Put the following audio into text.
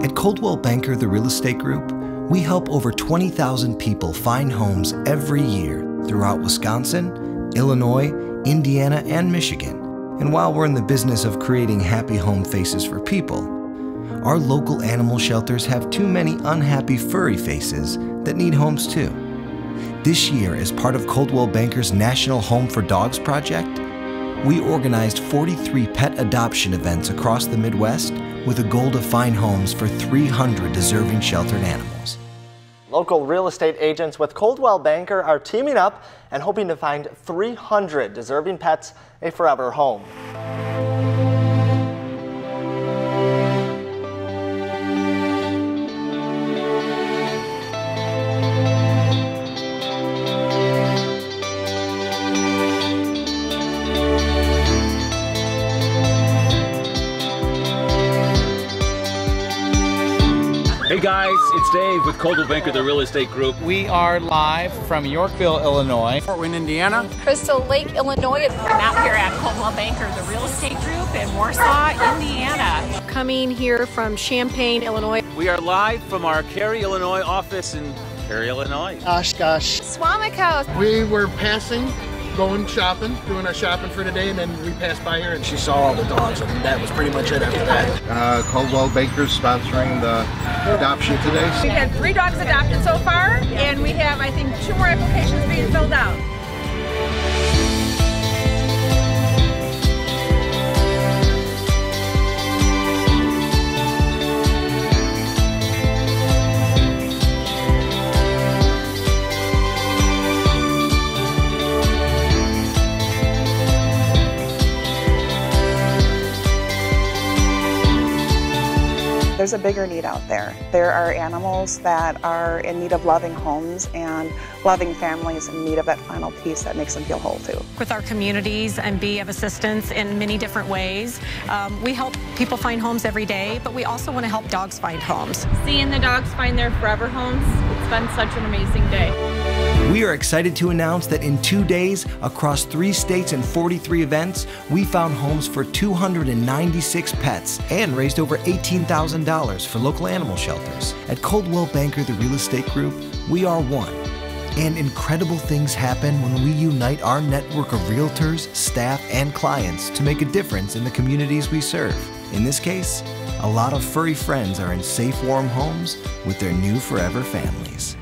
At Coldwell Banker, the real estate group, we help over 20,000 people find homes every year throughout Wisconsin, Illinois, Indiana, and Michigan. And while we're in the business of creating happy home faces for people, our local animal shelters have too many unhappy furry faces that need homes too. This year, as part of Coldwell Banker's National Home for Dogs project, we organized 43 pet adoption events across the Midwest with a goal to find homes for 300 deserving sheltered animals. Local real estate agents with Coldwell Banker are teaming up and hoping to find 300 deserving pets a forever home. Hey guys, it's Dave with Coldwell Banker, the real estate group. We are live from Yorkville, Illinois. Fort Wayne, Indiana. Crystal Lake, Illinois. I'm out here at Coldwell Banker, the real estate group in Warsaw, Indiana. Coming here from Champaign, Illinois. We are live from our Cary, Illinois office in Cary, Illinois. Oshkosh. Suamico. We were passing, going shopping, doing our shopping for today, and then we passed by here and she saw all the dogs, and that was pretty much it after that. Uh, Coldwell Banker's sponsoring the adoption today. We had three dogs adopted so far, and we have, I think, two more applications being filled out. There's a bigger need out there. There are animals that are in need of loving homes and loving families in need of that final piece that makes them feel whole too. With our communities and be of assistance in many different ways. Um, we help people find homes every day, but we also want to help dogs find homes. Seeing the dogs find their forever homes, it's been such an amazing day. We are excited to announce that in two days, across three states and 43 events, we found homes for 296 pets and raised over $18,000 for local animal shelters. At Coldwell Banker, the real estate group, we are one. And incredible things happen when we unite our network of realtors, staff, and clients to make a difference in the communities we serve. In this case, a lot of furry friends are in safe, warm homes with their new forever families.